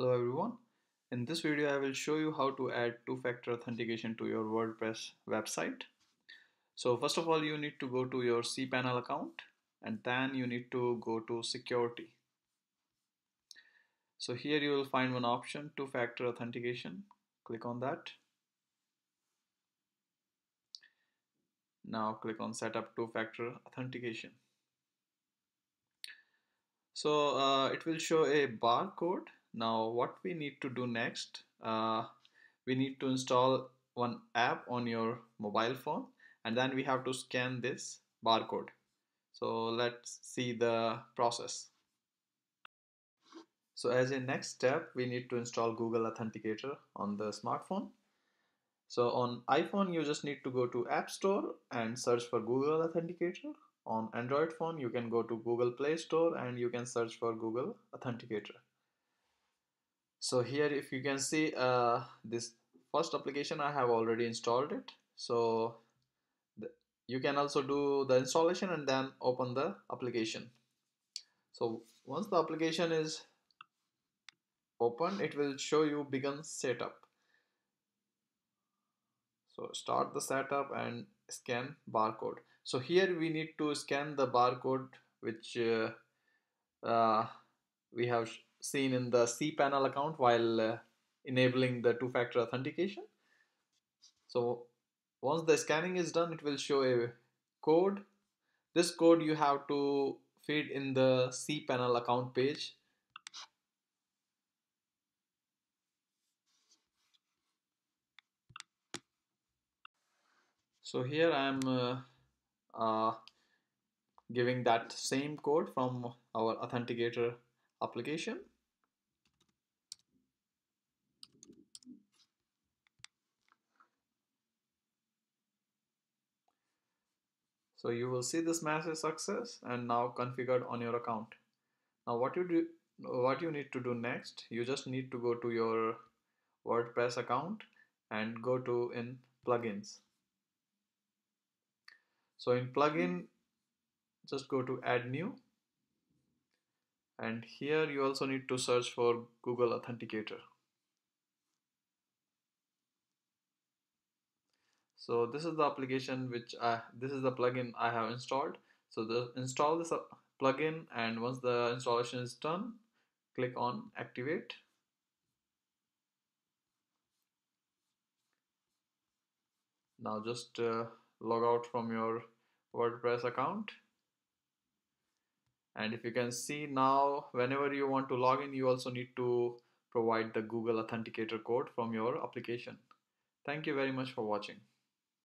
Hello everyone. In this video I will show you how to add two-factor authentication to your WordPress website. So first of all you need to go to your cPanel account and then you need to go to security. So here you will find one option two-factor authentication. Click on that. Now click on setup two-factor authentication. So uh, it will show a barcode now what we need to do next uh, we need to install one app on your mobile phone and then we have to scan this barcode. So let's see the process. So as a next step we need to install Google Authenticator on the smartphone. So on iPhone you just need to go to App Store and search for Google Authenticator. On Android phone you can go to Google Play Store and you can search for Google Authenticator so here if you can see uh, this first application I have already installed it. So you can also do the installation and then open the application. So once the application is open it will show you begin setup. So start the setup and scan barcode. So here we need to scan the barcode which uh, uh, we have seen in the cPanel account while uh, enabling the two-factor authentication. So once the scanning is done, it will show a code. This code you have to feed in the cPanel account page. So here I am uh, uh, giving that same code from our authenticator application So you will see this message success and now configured on your account. Now what you do, what you need to do next, you just need to go to your WordPress account and go to in plugins. So in plugin, just go to add new and here you also need to search for Google Authenticator. So this is the application which I, this is the plugin I have installed. So the install this plugin and once the installation is done, click on activate. Now just uh, log out from your WordPress account and if you can see now whenever you want to log in you also need to provide the Google Authenticator code from your application. Thank you very much for watching.